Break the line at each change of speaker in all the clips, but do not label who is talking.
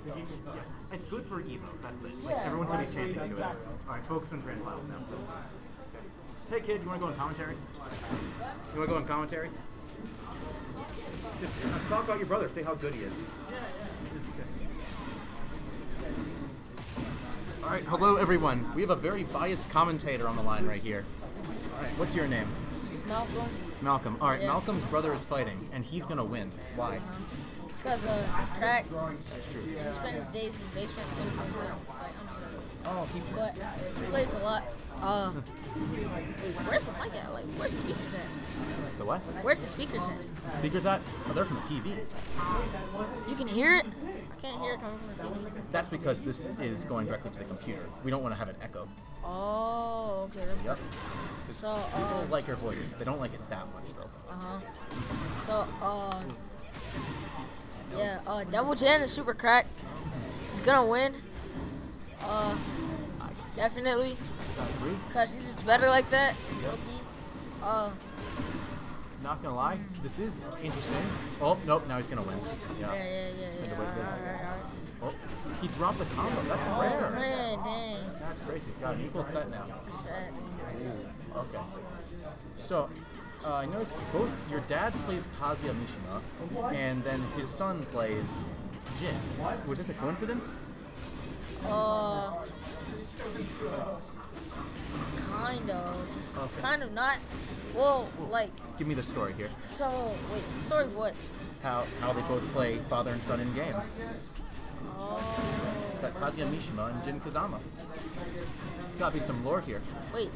still kind of
It's good for Evo, that's it. Like,
Yeah,
everyone's gonna be
exactly,
chanting to it. Alright, focus on grand finals now. Hey kid, you wanna go on commentary? You wanna go on commentary? Just uh, talk about your brother, say how good he is. Alright, hello everyone. We have a very biased commentator on the line right here. Alright, what's your name?
It's Malcolm.
Malcolm. Alright,
Yeah.
Malcolm's brother is fighting, and he's gonna win. Why?
Because uh, he's cracked.
That's true.
And he spent his days in the basement 24 7. It's like, I'm sorry.
Oh, he
But he plays a lot. Uh, wait, where's the mic at? Like, where's the speakers at?
the what?
Where's the speakers at?
Speakers at? Oh, they're from the TV.
You can hear it? I can't hear it coming from the TV.
That's because this is going directly to the computer. We don't want to have an echo.
Oh, okay, that's
Yep.
good. So,
People
uh,
like our voices. They don't like it that much though.
uh-huh. So, uh, yeah, uh, Devil Jin is super cracked. He's gonna win. Uh, definitely. Cause he's just better like that. Loki. Uh,
Not gonna lie, this is interesting. Oh nope, now he's gonna win.
yeah,
Yeah.
yeah, yeah, yeah.
Had to wait
Alright,
this.
alright, alright.
Oh, he dropped the combo. That's
Oh
rare.
man, dang.
That's crazy. Got an equal set now.
Sad.
Okay. So, uh, I noticed both your dad plays Kazuya Mishima, and then his son plays Jin. Was this a coincidence?
Uh, kind of.
Okay.
Kind of not. Well, like,
Give me the story here.
so, wait, story of what?
How how they both play father and son in game.
Oh,
Got Kazuya Mishima and Jin Kazama. There's gotta be some lore here.
wait.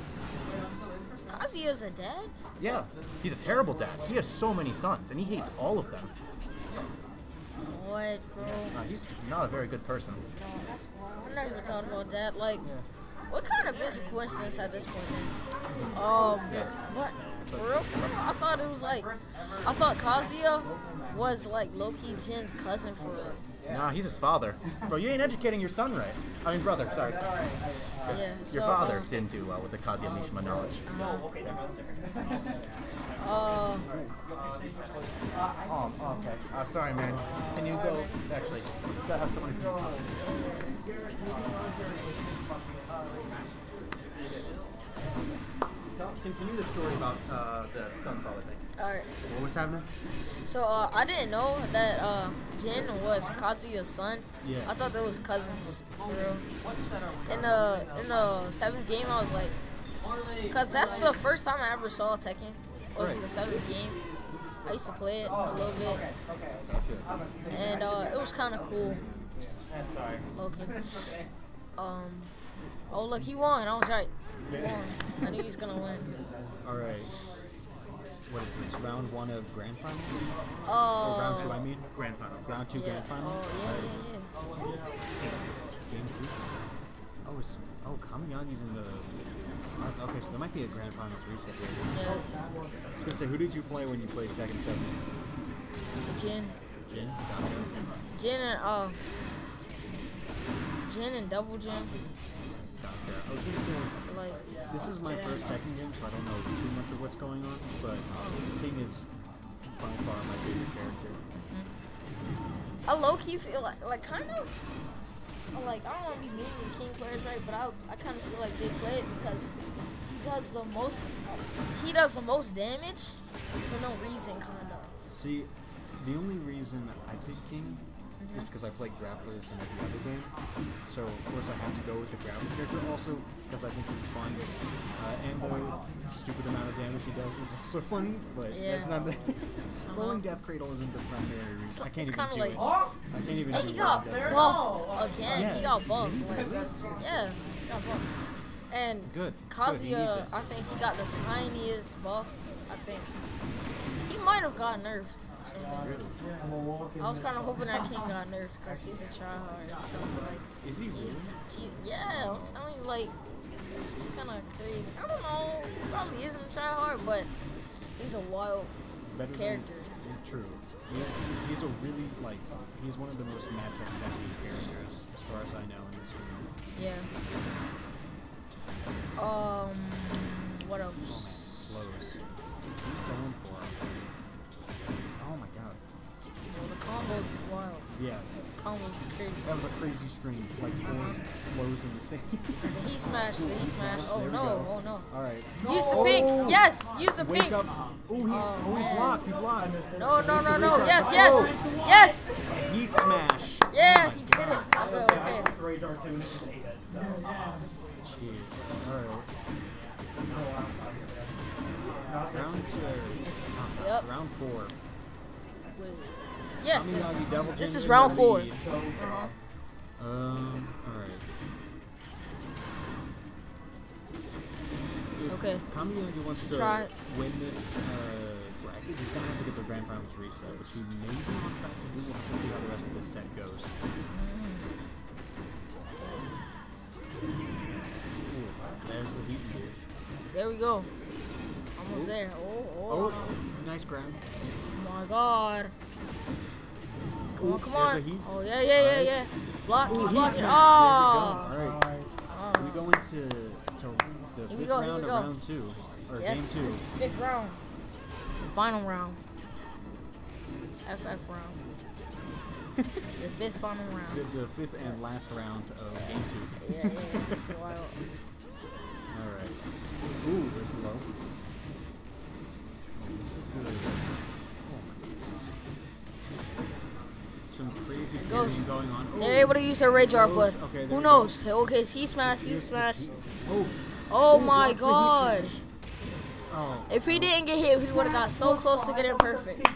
Kazuya's a dad?
Yeah, he's a terrible dad. He has so many sons, and he hates all of them.
What, bro?
He's not a very good person.
No, that's wild. I never thought about that. Like, what kind of is a coincidence at this point, then? Um, what? For real? For real? I thought it was like, I thought Kazuya was like Loki Jin's cousin for real.
Nah, he's his father. Bro, you ain't educating your son right. I mean, brother, sorry.
Yeah. So,
Your father
um,
didn't do well with the Kazuya Mishima knowledge.
Uh,
Oh, okay. Uh, sorry, man. Can you go? Actually, gotta have someone. Tell, continue the story about uh, the son father thing.
alright.
What was happening?
So, uh, I didn't know that uh, Jin was Kazuya's son.
Yeah.
I thought they was cousins. In the in the seventh game, I was like, cause that's the first time I ever saw Tekken. Was
Right.
the seventh game. I used to play it a little bit, and uh, it was kind of cool.
Sorry.
Okay. Um. Oh look, he won. I was right. He won. I knew he was gonna win.
All right. What is this? Round one of grand finals?
Oh.
Or round two, I mean.
Grand finals.
Round two
Yeah.
grand finals.
Oh yeah, yeah, yeah.
Game two. Oh, it's oh Kamiyagi's in the. Okay, so there might be a grand finals reset here.
Yeah.
I was gonna say, who did you play when you played Tekken Seven?
Jin.
Jin. Gotcha.
Jin and uh. Jin and Devil Jin.
Gotcha. I was gonna say,
Like.
this is my first Tekken game, so I don't know too much of what's going on. But King is by far my favorite character. Mm-hmm.
I low key feel like, like kind of, like I don't want to be mean to King players, right? But I, I kind of feel like they play it because he does the most, he does the most damage for no reason, kind of.
See, the only reason I picked King is because I play grapplers in every other game. So of course I have to go with the grappler character. Also because I think he's fun, uh, and the stupid amount of damage he does is also funny. But that's
Yeah.
not the rolling death cradle isn't the primary reason. I can't
it's
even
kinda
do
like-
it. I can't even
And
do
he got buffed again.
Yeah.
He got buffed. Like, yeah, he got buffed. And
Good. Good, he needs
Kazuya,
it.
I think he got the tiniest buff. I think he might have got nerfed. I was kind of hoping that King got nerfed because he's a tryhard. I'm telling you, like,
Is he really?
Yeah, I'm telling you, like, it's kind of crazy. I don't know. He probably isn't a tryhard, but he's a wild
Better
character.
yeah, true. He's he's a really like he's one of the most matchup heavy characters as far as I know in this game.
Yeah. Um, what
Oh
else?
man, close. Keep going for it. Oh my god.
Well, the combos is wild.
Yeah,
Combo's crazy.
that was a crazy stream. Like four uh-huh. flows in the same.
The heat smash, the heat smash. Oh
There
no, oh no.
All right.
Use the
Oh!
pink. Yes, use the
Wake
pink.
up. Oh, he,
Oh,
oh, he blocked. He blocked.
No, no, no, no.
Rage
Yes, yes,
Oh,
yes.
Heat smash.
Yeah, oh he did it. Okay, okay.
Jeez. All right. Round two.
Yep.
Round four.
Wait. Yes. This is round four.
lead.
Uh-huh.
Um. All right. If
Okay.
Kamiyagi wants to
Try.
win this uh, bracket, he's gonna have to get the grand finals reset, which he may be on track to do. We'll have to see how the rest of this set goes. Ooh, there's the heat dash.
There we go. Almost there. Oh, oh,
Oh, nice grab.
my God. Come on, come on. Oh, yeah, yeah, yeah,
Alright.
yeah. Block,
Ooh,
keep
heat
blocking.
smash.
Oh.
There we go. All right.
Oh.
We go into to the
Here we
fifth
go,
round of round two, or
Yes,
game
this is fifth round. The final round. FF round. the fifth final round.
the fifth and last round of game two.
Yeah, yeah, yeah. It's wild.
All right. Ooh, there's the low. This is the. Oh my Some crazy carrying going on. Oh,
They're able to use their rage art, but
okay,
who knows? Okay, he smash, he
here's the
smash.
heat- Oh,
Oh my god.
Oh,
If he didn't get hit, he would have got so close to getting perfect.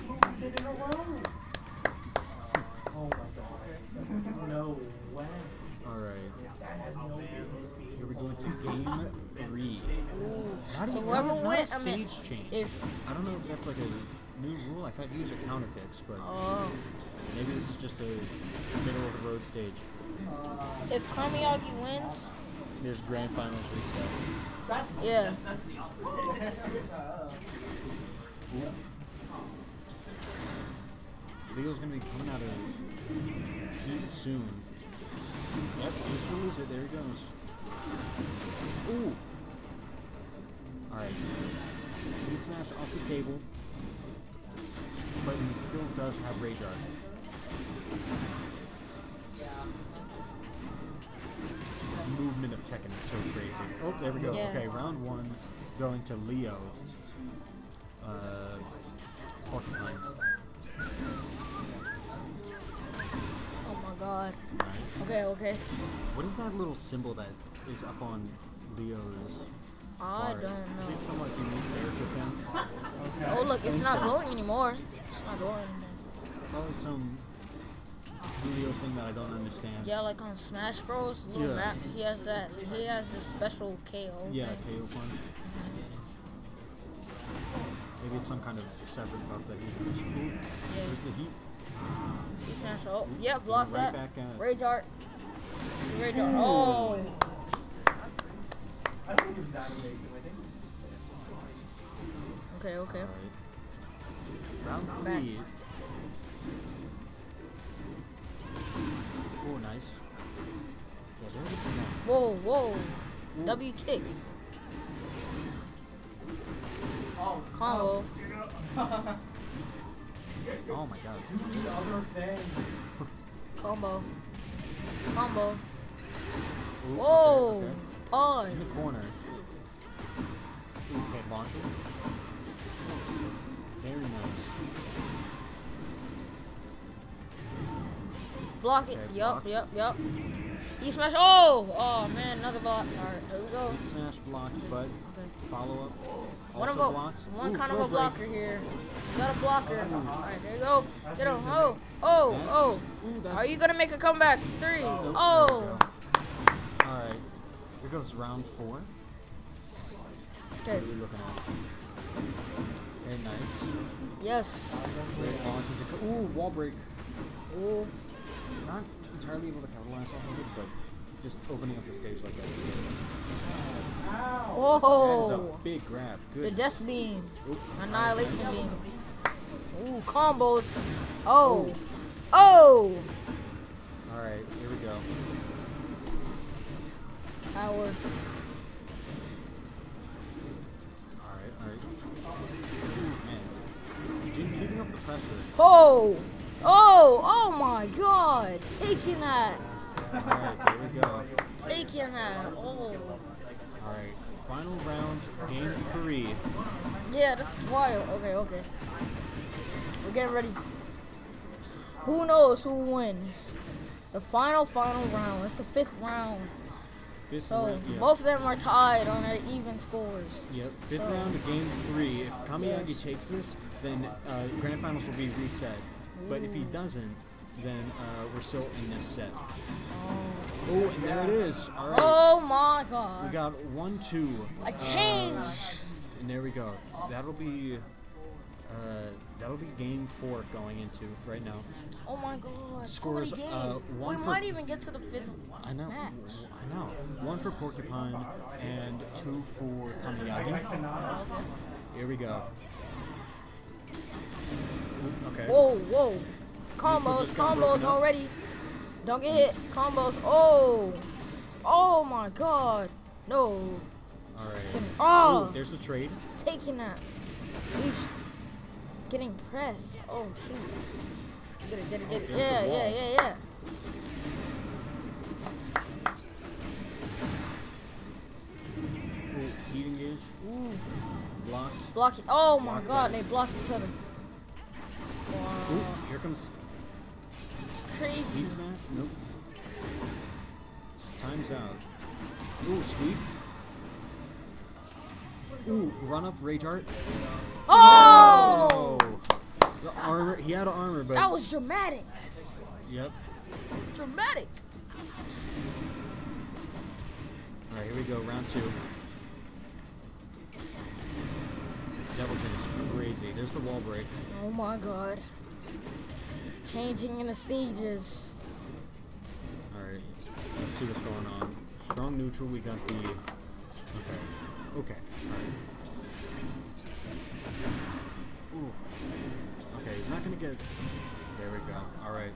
Oh my god. No way.
all right. Here we go into game three.
So whoever wins,
a
I mean,
stage change.
if-
I don't know if that's like a new rule. I thought user counter picks, but
Oh.
Maybe this is just a middle of the road stage.
If Kamiyagi wins,
There's grand finals reset.
yeah.
Leo's gonna be coming out of heat soon. Yep, he's gonna lose it. There he goes. Ooh. Alright. Heat smash off the table. But he still does have Rage Art. Movement of Tekken is so crazy. Oh, there we go.
Yeah.
Okay, round one going to Leo. Uh, Porcupine.
Oh my god.
Nice.
Okay, okay.
What is that little symbol that is up on Leo's
I don't
Is
know.
it some like unique character thing?
Oh look, it's not glowing anymore. It's not glowing anymore.
Probably some Leo thing that I don't understand.
Yeah, like on Smash Bros. Little
Yeah.
map, he has that. He has this special KO.
Yeah,
thing.
KO punch. Maybe it's some kind of separate buff that he has. Ooh,
Yeah.
There's the heat.
He smash. Oh, yeah, block
Right
that.
back at-
Rage art. Rage art. Oh. Okay, okay.
Alright. Round three. Oh, nice. Yeah, there it is again.
Whoa, whoa. W kicks. Combo.
Oh, oh my god.
Combo. Combo.
Ooh,
Whoa.
okay, okay.
Pause.
In the corner. Ooh, head launcher. Nice. Very nice.
Block it.
Okay,
Yup, yup, yup. E smash. Oh, oh man, another block. All right, here we go.
Smash blocks, but
Okay.
follow up.
One
Also
of a
blocked.
one
Ooh,
kind of a
break.
blocker here. You got a blocker. Oh. All right, there you go. Get him. Oh, oh,
That's-
oh.
oh. Ooh,
Are you gonna make a comeback? Three.
Oh, we
Oh.
go. Alright. Here goes round four.
Okay.
What are we looking at? Very nice.
Yes.
Great launch into. Ooh, wall break.
Ooh.
Not entirely able to capitalize off of it, but just opening up the stage like that. is good. That is a big grab. Good.
The death beam.
Oop.
Annihilation beam. Ooh, combos. Oh. Oh.
Alright, here we go.
Power.
Alright, alright. Ooh, man. Jin keeping up the pressure.
Oh. Oh. Oh my god! Taking that!
Alright, here we go.
Taking that! Oh.
Alright, final round, game three.
Yeah, this is wild. Okay, okay. We're getting ready. Who knows who will win? The final, final round. It's the fifth round.
Fifth
So
round, yeah.
both of them are tied on their even scores.
Yep, fifth
So-
round of game three. If Kamiyagi
Yes.
takes this, then uh, grand finals will be reset. But if he doesn't, then uh, we're still in this set. Oh, and there it is. All right.
Oh my god.
We got one, two.
A change.
And there we go. That'll be uh, that'll be game four going into right now.
Oh my god.
Scores,
so many
uh,
games.
one
we might even get to the fifth
I know.
match.
I know. One for Porcupine and two for Kamiyagi. Here we go. Okay.
Whoa, whoa. Combos, combos already. Don't get hit. Combos. Oh. Oh my god. No.
All right.
Oh,
Ooh, there's the trade.
taking that. He's getting pressed. Oh shoot. Get it, get it, get it.
The
Yeah, yeah, yeah, yeah.
Ooh, heat engage.
Ooh,
Blocked.
block it. Oh my
Block
god,
that.
they blocked each other.
Ooh, here comes
Crazy.
heat smash. Nope. Time's out. Ooh, sweep. Ooh, run up rage art.
Oh!
The armor. He had armor, but
That was dramatic.
yep.
Dramatic.
All right, here we go. Round two. Devil Jin is crazy. There's the wall break.
Oh my god. Changing in the stages.
All right, let's see what's going on. Strong neutral. We got the. Okay. Okay. All right. Ooh. Okay, he's not gonna get. There we go. All right.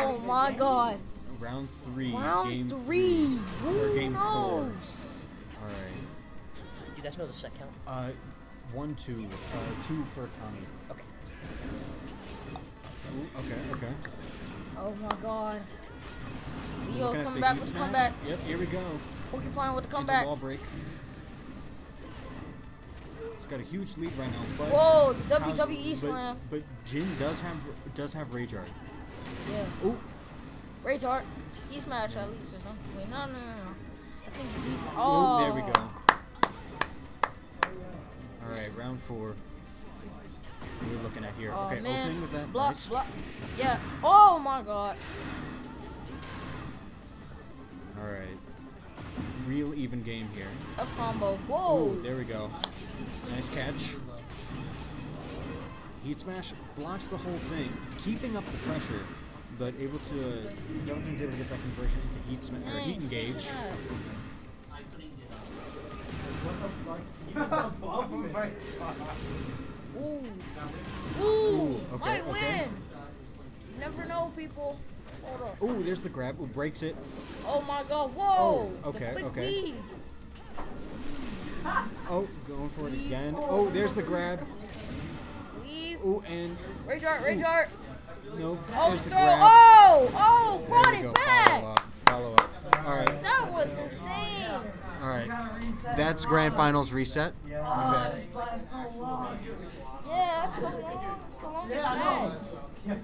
Oh my god.
Round three.
Round
game
three.
Or
Who
game four.
knows?
All right.
You guys know the set count?
Uh, one, two. Uh, two for Kami.
Okay.
Ooh, okay. Okay.
Oh my god. Leo come back,
heat
let's come back.
Yep. Here we go.
Porcupine with the comeback.
wall break. He's got a huge lead right now, but
Whoa, the WWE
but-
slam.
But Jin does have does have rage art.
Yeah.
Ooh,
Rage Art. He smash at least or something. Wait, no, no, no, no. I think he's.
ooh,
Oh.
there we go. All right, round four. What are we looking at here?
Oh
okay,
man.
opening with that.
block,
nice.
block. Yeah. Oh my god.
All right. Real even game here.
Tough combo. Whoa.
Ooh, there we go. Nice catch. Heat smash blocks the whole thing, keeping up the pressure, but able to. Duncan's able to get that conversion into heat smash or heat engage.
that. Ooh. Ooh.
Ooh, okay,
Might
okay.
win. Never know, people. Hold up.
Ooh, there's the grab. Ooh, breaks it.
Oh my god. Whoa.
Oh, okay, okay.
weave.
Oh, going for it again. Oh, there's the grab.
Weave.
Ooh, and
Rage art, rage art.
no,
Oh,
there's the
throw.
grab.
Oh, oh, brought it
go.
back.
Follow up. Follow up. All right.
That was insane.
All right. That's grand finals reset.
Yeah, Yeah, that's so long. It's the longest match.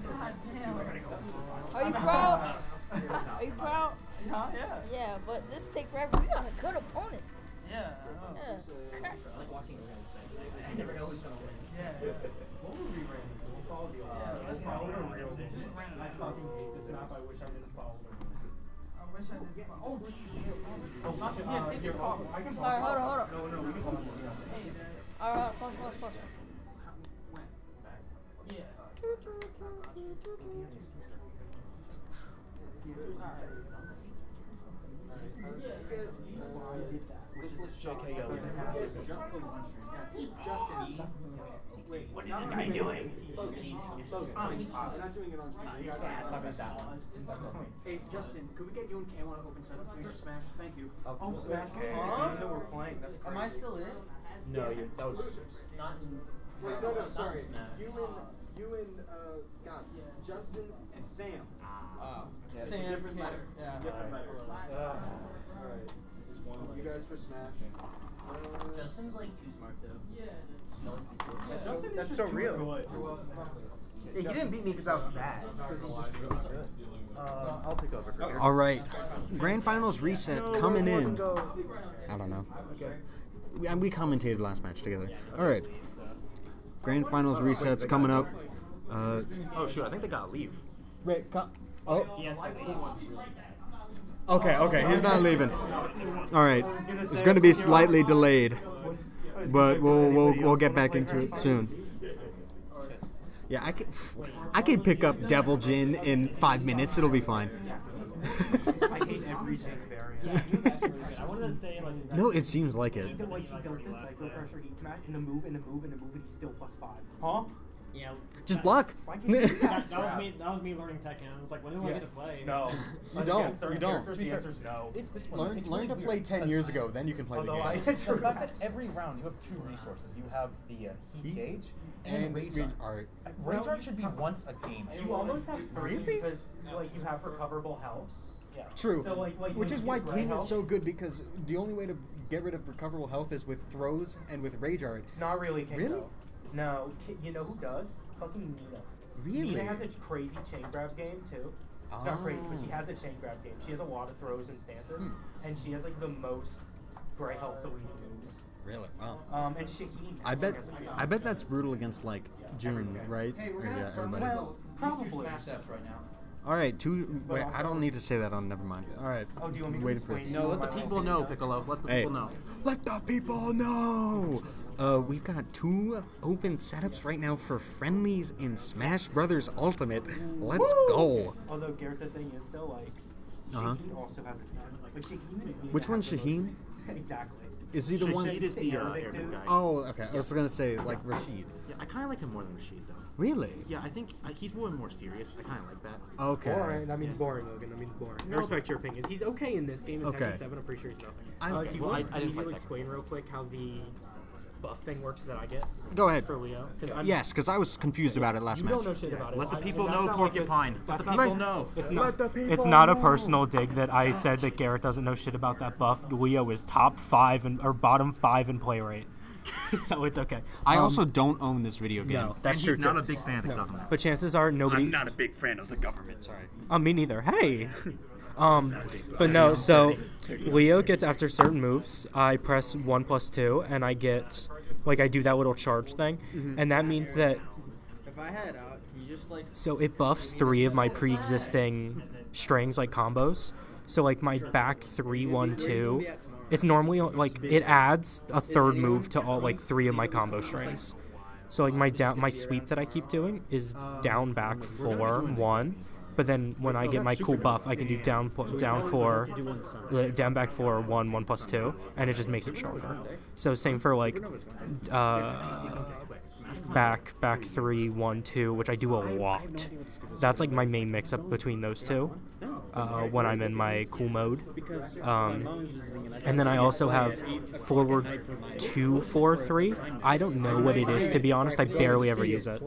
Are you proud? Are you proud?
Yeah, yeah.
Yeah, but this take forever. We got a good opponent.
Yeah, I know.
Yeah. Crap.
I wish I did. Oh, oh, yeah, take your call. I can
Alright, hold on, hold on. Alright, pause, pause, pause, pause.
Yeah.
This list JKO.
What is this guy doing?
Hey, Justin, could we get you and Cam on open sets, please, for Smash? Thank you.
Oh,
Smash.
Huh?
know we're playing. That's
Am I still in? No, you that was.
Not in.
Wait, no, no, sorry. You and You and uh, God, Justin and Sam.
Uh,
Yeah, it's
Sam,
different letters.
yeah.
Different letters. Guys for Smash. Uh,
Justin's like too smart though. Yeah. No one's too smart.
Justin is
That's so
too
real.
good.
Yeah, he didn't beat me because I was bad. Because he's just really good. Uh, I'll take over for here.
All right, grand finals reset
No,
coming
we're- we're
in.
go-
I don't know. We, we commentated last match together. All right, grand finals resets coming up. Uh,
oh shoot, I think they gotta leave.
wait, co- oh,
Yes,
okay, okay, he's not leaving. All right, it's going to be slightly delayed, but we'll we'll we'll get back into it soon. Yeah, I could I could pick up Devil Jin in five minutes. It'll be fine.
I hate every Jin variant.
I wanted to say like
No, it seems like it.
Huh?
Yeah.
Just block.
Why can't you do
That, that was me. That was me learning Tekken. I was like, when do I get to play?
No.
You don't, you don't.
The answer's no.
It's this one.
Learn
It's
learn
really
to
weird
play ten
because
years ago, then you can play the game.
I
The fact that every round you have two resources. You have the uh, heat,
Heat
gauge and,
And
rage
Rage
art.
Art.
Rage art should be once a game.
You almost have three
Really?
because like you have recoverable health.
Yeah.
True.
So, like- like
Which is why King is so good because the only way to get rid of recoverable health is with throws and with Rage Art.
Not really, King.
Really?
though. No. You know who does? Fucking Nina.
Really?
Nina has a crazy chain grab game too. Not crazy, but she
Oh.
has a chain grab game. She has a lot of throws and stances,
Hmm.
and she has like the most gray health deleting moves.
Really? Wow.
Um, and Shaheen.
I bet
actually has a-
I bet that's brutal against like June, right?
Hey, we're
Or,
gonna
yeah,
have fun.
everybody.
Well, probably.
Smash apps right now.
All right, two.
But
Wait, I don't need to say that on. Never mind. All right.
Oh, do you want me to
Waiting for
explain?
No, let the people
last
know. Piccolo. Let the
Hey,
people know.
let the people know. Uh, we've got two open setups right now for friendlies in Smash Brothers Ultimate. Let's go.
Although Garrett, the thing is though, like
Uh-huh.
Also has a like Shaheen. and Nina
Which
have
one's
the
Shaheen?
exactly.
Is he the one?
Shahid is the uh,
Arabic
Arabic guy.
Oh, okay. I was gonna say like Rashid.
Yeah, I kind of like him more than Rashid, though.
Really?
Yeah, I think uh, he's more and more serious. I kind of like that.
Okay.
Boring. That means boring, Logan. That means boring. I
No,
respect your opinions. He's okay in this game. In
Okay.
Tekken 7, I'm pretty sure he's nothing.
I'm-
uh, do you
well,
want
I- I didn't
me to explain
7.
real quick how the buff thing works that I get
Go ahead.
for Leo? Because
Yes, because I was confused about it last
you
match.
don't know shit about it.
Let the people
that's
know,
not like
Porcupine. Let the
not-
people know.
It's not.
people
It's not a personal dig that I said that Garrett doesn't know shit about that buff. Leo is top five and or bottom five in play rate, so it's okay.
I
Um,
also don't own this video game.
no, that's true Not too.
A big fan of government.
But chances are nobody.
I'm not a big fan of the government. Sorry.
Uh, me neither. Hey. Um, but no. So Leo gets after certain moves. I press one plus two, and I get like I do that little charge thing, mm-hmm. and that means that
If I had out, can you just like
so it buffs three of my pre-existing strings like combos. So like my back three one two, it's normally uh, like it adds a third move to all like three of my combo strings. So like my down my sweep that I keep doing is down back four one, but then when I get my cool buff, I can do down down four, uh, down back four one one plus two, and it just makes it stronger. So same for like uh, back back three one two, which I do a lot. That's like my main mix up between those two uh, when I'm in my cool mode. Um, and then I also have forward two four three. I don't know what it is to be honest. I barely ever use it,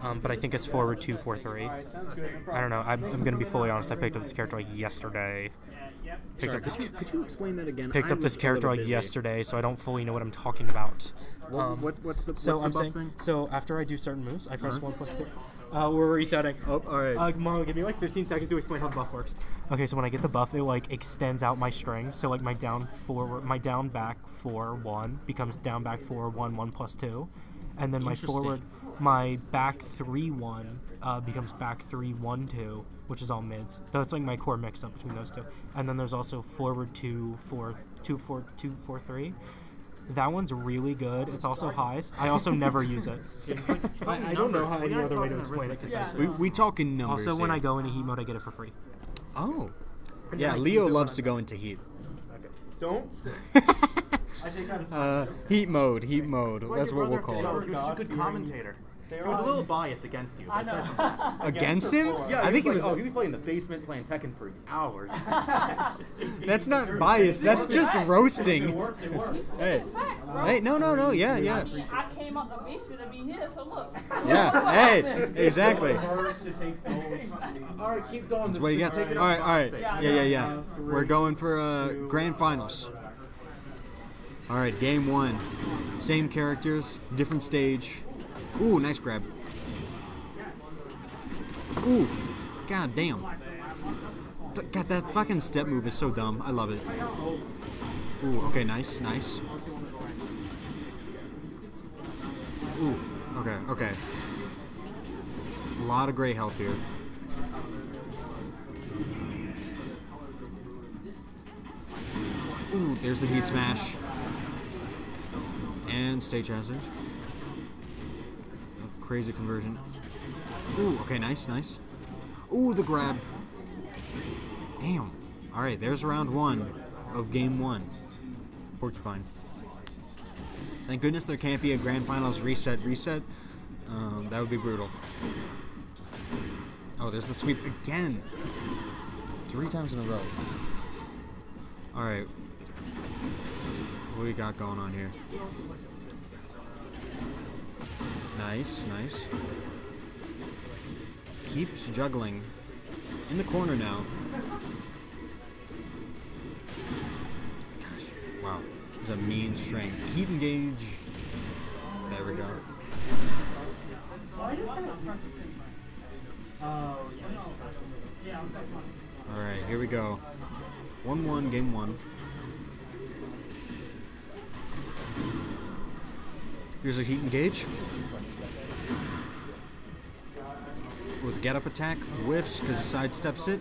um, but I think it's forward two four three. I don't know. I'm, I'm gonna be fully honest. I picked up this character like yesterday. Picked up this
Could you explain that again?
picked
I
up this character like yesterday, so I don't fully know what I'm talking about.
What,
Um,
what, what's the,
So
what's
I'm saying,
thing?
so after I do certain moves, I press one plus two. Uh, we're resetting.
Oh, all right.
Uh, Marlon, give me like 15 seconds to explain how the buff works. Okay, so when I get the buff, it like extends out my strings. So like my down forward, my down back four one becomes down back four one one plus two, and then my forward, my back three one uh, becomes back three one two, which is all mids. That's like my core mix up between those two. And then there's also forward two four two four two four three. That one's really good. It's also highs. I also never use it. I, I don't know how any other way to explain it.
we, we talk in numbers.
Also, when I
here.
go into heat mode, I get it for free.
Oh. Yeah, Leo loves to go into heat.
Don't.
Uh, heat mode, heat mode. That's what we'll call it.
he was a good commentator. He was a little biased against you.
I know.
Against him?
Yeah,
I think he
like,
was.
Oh, he was playing in the basement playing Tekken for hours.
That's not bias. That's just roasting.
It works. It works.
Hey,
Facts,
hey, no, no, no. Yeah,
I
yeah,
mean, I came out the basement to be here, so look.
yeah. Hey, exactly.
Hurts to take so
All right, keep going.
That's what he gets. All right, all right. Yeah, yeah, yeah. We're going for uh, grand finals. All right, game one. Same characters, different stage. Ooh, nice grab. Ooh, god damn. God, that fucking step move is so dumb. I love it. Ooh, okay, nice, nice. Ooh, okay, okay. A lot of gray health here. Ooh, there's the heat smash. And stage hazard. Crazy conversion. Ooh, okay, nice, nice. Ooh, the grab. Damn. Alright, there's round one of game one. Porcupine. Thank goodness there can't be a grand finals reset reset. Um, that would be brutal. Oh, there's the sweep again. Three times in a row. Alright. What do we got going on here? Nice, nice. Keeps juggling. In the corner now. Gosh, wow. Is a mean string. Heat engage. There we go. Alright, here we go. 1 1, game 1. Here's a heat engage. With get up attack, whiffs because he sidesteps it.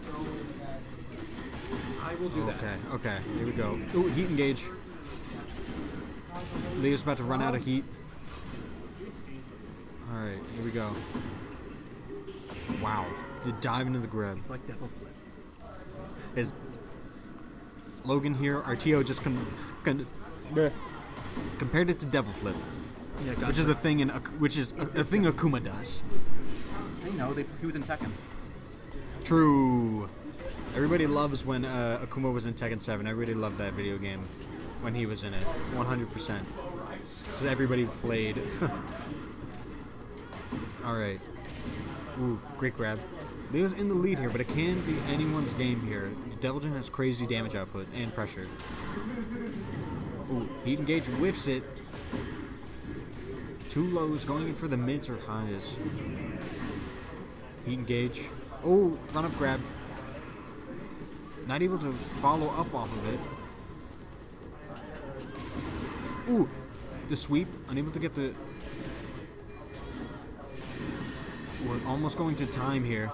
I will do that.
Okay, okay, here we go. Ooh, heat engage. Leo's about to run out of heat. Alright, here we go. Wow. The dive into the grab.
It's like Devil Flip.
Is Logan here, Artio just con- con- bleh. compared it to Devil Flip,
Yeah,
which is a thing in Ak- which is a, a thing Akuma does.
I know. They, he was in Tekken.
True. Everybody loves when uh, Akuma was in Tekken 7. Everybody loved that video game when he was in it. 100%. So everybody played. Alright. Ooh, great grab. Leo's in the lead here, but it can be anyone's game here. Devil Jin has crazy damage output and pressure. Ooh, heat engage whiffs it. Two lows going in for the mids or highs. Heat engage. Oh, run up grab. Not able to follow up off of it. Ooh, the sweep. Unable to get the. We're almost going to time here.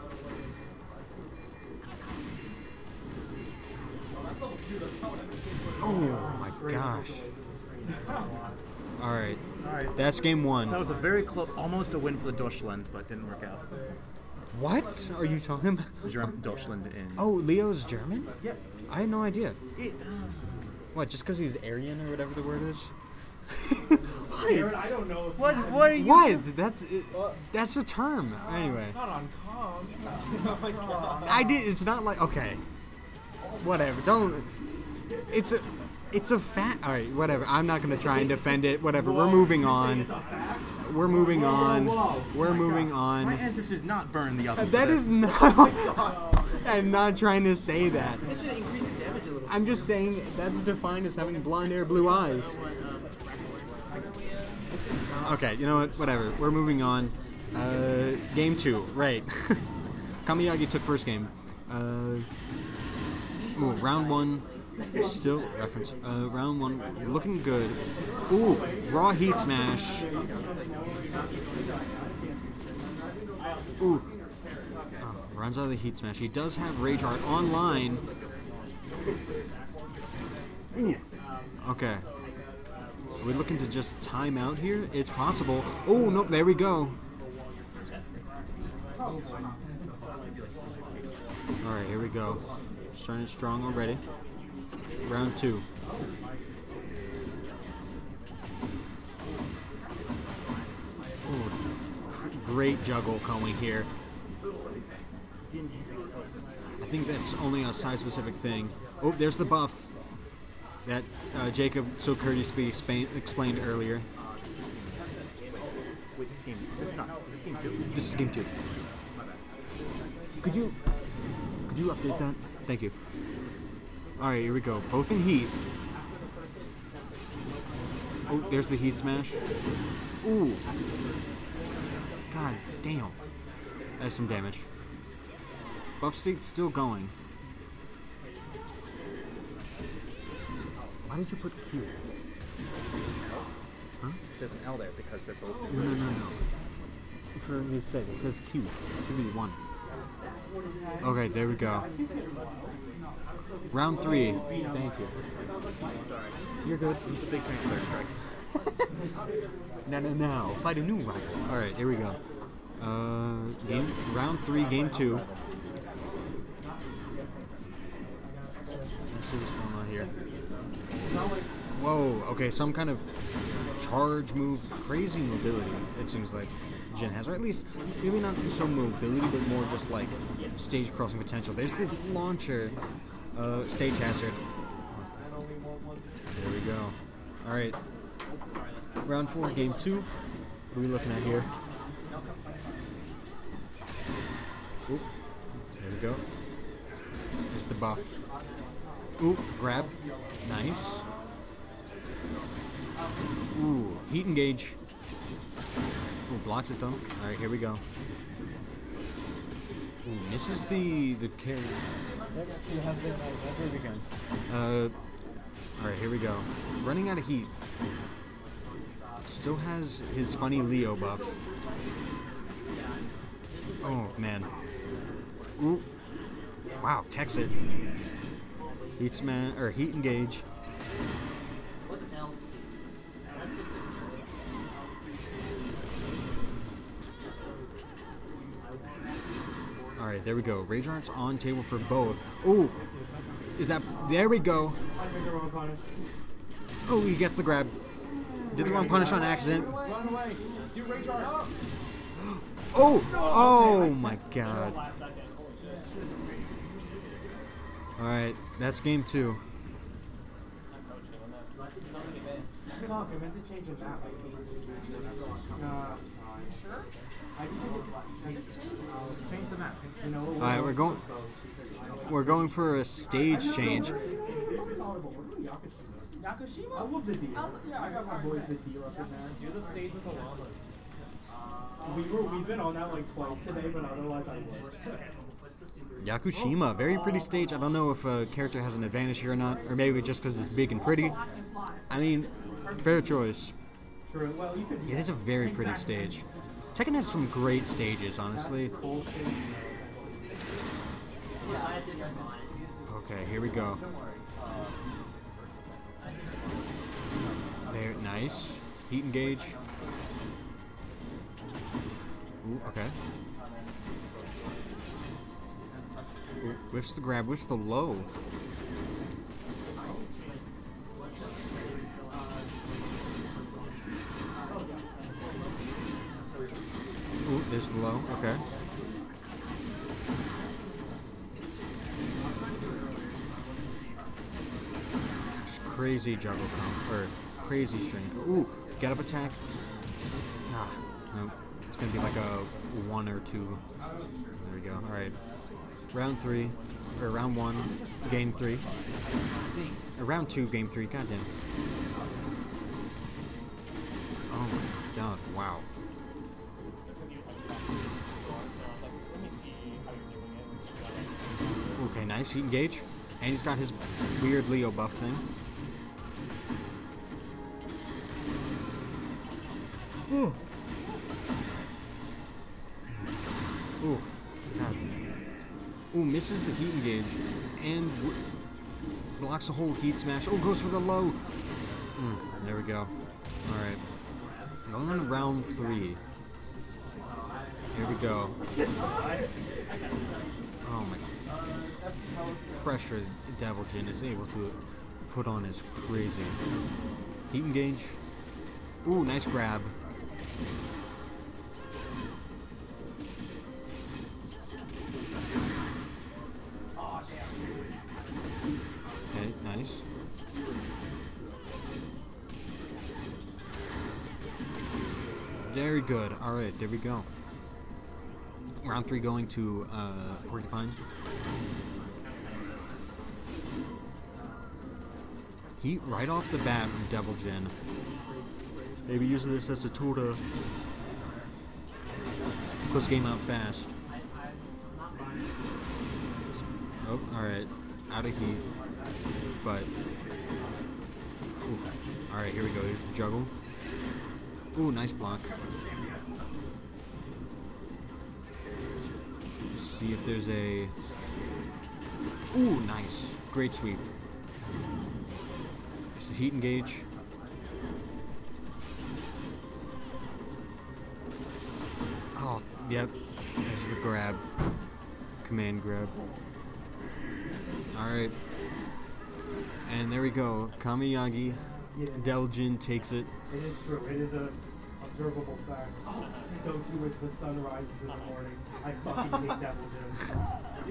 Oh my gosh. Alright,
Alright.
that's game one.
That was a very close, almost a win for the Deutschland, but didn't work out.
What are you talking about?
German Deutschland in.
Oh, Leo's German?
Yeah.
I had no idea.
It, uh,
What, just because he's Aryan or whatever the word is?
Jared,
what?
I don't know if
what? What are you?
What? That's it, that's a term. Anyway,
Not on comms. oh my god.
I did. It's not like okay. Whatever. Don't. It's a. It's a fact. All right. Whatever. I'm not gonna try and defend it. Whatever. We're moving on. We're moving on. We're moving
My
on.
ancestors not burn the oven.
That is not. I'm not trying to say that.
This should increase his damage a little.
I'm just saying that's defined as having blonde hair, blue eyes. Okay, you know what? Whatever. We're moving on. Uh, game two, right? Kamiyagi took first game. Uh, ooh, round one. Still reference. Uh, round one looking good. Ooh, raw heat smash. Ooh. Oh, runs out of the heat smash. He does have Rage Art online. Ooh. Okay. Are we looking to just time out here? It's possible. Oh, nope, there we go. Alright, here we go. Starting strong already. Round two. Ooh, great juggle going here.
Didn't hit the explosive.
I think that's only a size specific thing. Oh, there's the buff that uh, Jacob so courteously explain, explained earlier.
Wait, this is game. This is not. Is game two?
This is game two. Could you could you update that? Thank you. All right, here we go. Both in heat. Oh, there's the heat smash. Ooh. God damn. That's some damage. Buff state's still going. Why did you put Q? Huh?
There's an L there because they're both.
No, no, no, no. For his sake, it says Q. It should be one. Okay, there we go. Round three. Thank you. You're good.
He's a big fan of Third Strike.
No, no, no. Fight a new rival. All right, here we go. Uh, game round three, game two. Let's see what's going on here. Whoa. Okay, some kind of charge move, crazy mobility. It seems like Jin has, or at least maybe not so mobility, but more just like stage crossing potential. There's the launcher, uh, stage hazard. There we go. All right. Round four, game two. What are we looking at here? Oop. There we go. There's the buff. Ooh, grab. Nice. Ooh, heat engage. Ooh, blocks it though. Alright, here we go. Ooh, is the the carry. Uh, alright, here we go. Running out of heat. Still has his funny Leo buff. Oh man. Ooh. Wow, it. Heat smash or heat engage. There we go. Rage Art's on table for both. Ooh! Is that there we go. Oh he gets the grab. Did the wrong punish on accident. Oh! Oh my god. Alright, that's game two.
Fuck, I meant to change the map. No, that's fine. Sure? I just change, change the map.
Alright, we're going we're going for a stage change.
Yakushima? I love the deal. Oh, yeah, I got my boys the deal up in there. Do the stage with the llamas. We were, we've been on that like twice today, but otherwise I would.
Yakushima, very pretty stage. I don't know if a character has an advantage here or not, or maybe just because it's big and pretty. I mean, fair choice.
True. Well, you could
It is a very pretty stage. Tekken has some great stages, honestly. Okay, here we go. There, nice. Heat engage. Ooh, okay. Ooh, whiffs the grab, whiffs the low. Crazy juggle comp, or crazy string. Ooh, get up attack. Ah, no. It's gonna be like a one or two. There we go. Alright. Round three. Or round one, game three. Or round two, game three. Goddamn. Oh my god, wow. Okay, nice. He engage. And he's got his weird Leo buff thing. Ooh. God. Ooh, misses the heat engage. And blocks a whole heat smash. Oh, goes for the low. Mm, there we go. Alright. Going on round three. Here we go. Oh my. God, pressure Devil Jin is able to put on is crazy. Heat engage. Ooh, nice grab. Right, there we go. Round three going to uh, Porcupine. Heat right off the bat from Devil Jin. Maybe using this as a tool to close game out fast. Oh, alright. Out of heat. But. Alright, here we go. Here's the juggle. Ooh, nice block. See if there's a. Ooh, nice. Great sweep. There's the heat engage. Oh, yep. There's the grab. Command grab. Alright. And there we go. Kamiyagi. Devil Jin takes it.
It is true. It is a observable fact. So too is the sun rises in the morning. I fucking hate Devil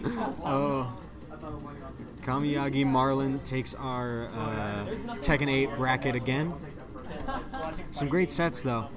Jin.
Oh. Kamiyagi Marlin takes our uh, Tekken 8 bracket again. Some great sets though.